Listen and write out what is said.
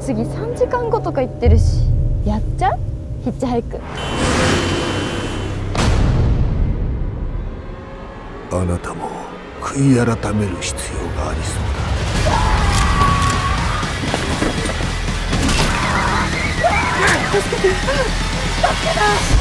次3時間後とか言ってるしやっちゃう？ヒッチハイク。あなたも悔い改める必要がありそうだ。助けて。助けて。